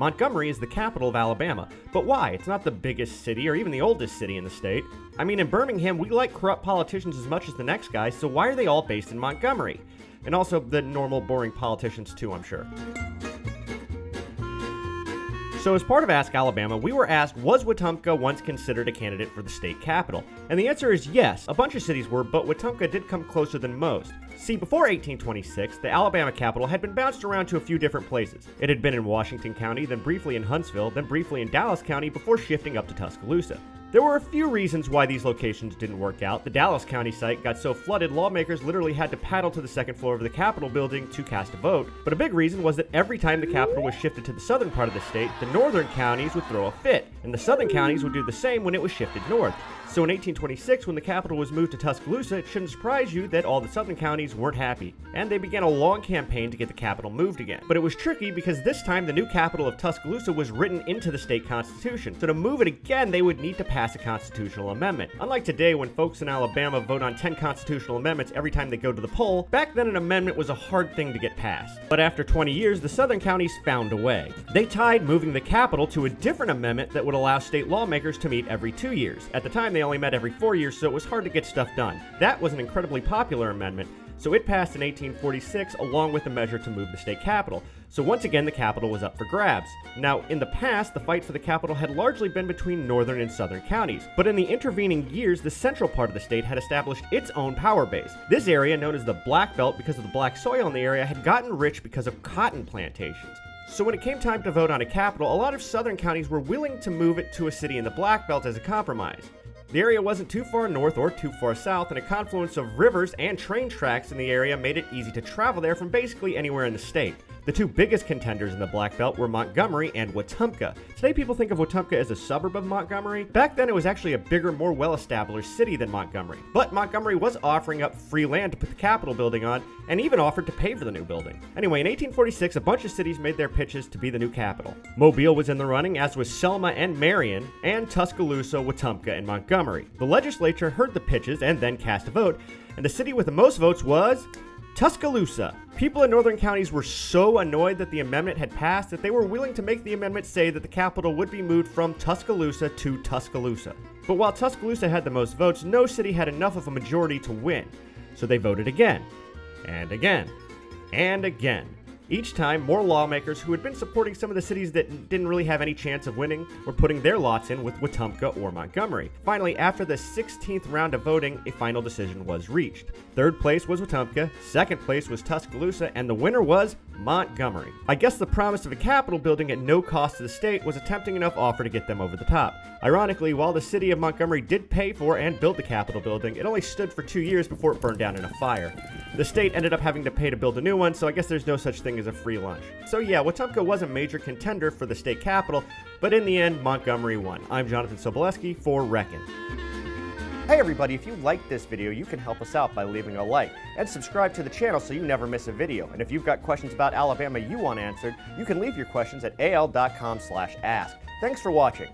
Montgomery is the capital of Alabama. But why? It's not the biggest city or even the oldest city in the state. I mean, in Birmingham, we like corrupt politicians as much as the next guy, so why are they all based in Montgomery? And also the normal, boring politicians, too, I'm sure. So, as part of Ask Alabama, we were asked Was Wetumpka once considered a candidate for the state capital? And the answer is yes. A bunch of cities were, but Wetumpka did come closer than most. See, before 1826, the Alabama capital had been bounced around to a few different places. It had been in Washington County, then briefly in Huntsville, then briefly in Dallas County before shifting up to Tuscaloosa. There were a few reasons why these locations didn't work out. The Dallas County site got so flooded, lawmakers literally had to paddle to the second floor of the Capitol building to cast a vote. But a big reason was that every time the capital was shifted to the southern part of the state, the northern counties would throw a fit, and the southern counties would do the same when it was shifted north. So in 1826, when the capital was moved to Tuscaloosa, it shouldn't surprise you that all the southern counties weren't happy, and they began a long campaign to get the capital moved again. But it was tricky because this time the new capital of Tuscaloosa was written into the state constitution, so to move it again, they would need to pass a constitutional amendment. Unlike today, when folks in Alabama vote on 10 constitutional amendments every time they go to the poll, back then an amendment was a hard thing to get passed. But after 20 years, the southern counties found a way. They tied moving the capital to a different amendment that would allow state lawmakers to meet every two years. At the time, they they only met every four years, so it was hard to get stuff done. That was an incredibly popular amendment, so it passed in 1846 along with a measure to move the state capital. So once again, the capital was up for grabs. Now, in the past, the fight for the capital had largely been between northern and southern counties, but in the intervening years, the central part of the state had established its own power base. This area, known as the Black Belt because of the black soil in the area, had gotten rich because of cotton plantations. So when it came time to vote on a capital, a lot of southern counties were willing to move it to a city in the Black Belt as a compromise. The area wasn't too far north or too far south, and a confluence of rivers and train tracks in the area made it easy to travel there from basically anywhere in the state. The two biggest contenders in the Black Belt were Montgomery and Wetumpka. Today, people think of Wetumpka as a suburb of Montgomery. Back then, it was actually a bigger, more well established city than Montgomery. But Montgomery was offering up free land to put the Capitol building on, and even offered to pay for the new building. Anyway, in 1846, a bunch of cities made their pitches to be the new capital. Mobile was in the running, as was Selma and Marion, and Tuscaloosa, Wetumpka, and Montgomery. The legislature heard the pitches and then cast a vote, and the city with the most votes was Tuscaloosa. People in northern counties were so annoyed that the amendment had passed that they were willing to make the amendment say that the capital would be moved from Tuscaloosa to Tuscaloosa. But while Tuscaloosa had the most votes, no city had enough of a majority to win. So they voted again, and again, and again. Each time, more lawmakers who had been supporting some of the cities that didn't really have any chance of winning were putting their lots in with Wetumpka or Montgomery. Finally, after the 16th round of voting, a final decision was reached. Third place was Wetumpka, second place was Tuscaloosa, and the winner was Montgomery. I guess the promise of a capital building at no cost to the state was a tempting enough offer to get them over the top. Ironically, while the city of Montgomery did pay for and build the Capitol building, it only stood for two years before it burned down in a fire. The state ended up having to pay to build a new one, so I guess there's no such thing as a free lunch. So yeah, Wetumpka was a major contender for the state capital, but in the end, Montgomery won. I'm Jonathan Soboleski for Reckon. Hey everybody, if you liked this video, you can help us out by leaving a like and subscribe to the channel so you never miss a video. And if you've got questions about Alabama you want answered, you can leave your questions at al.com slash ask. Thanks for watching.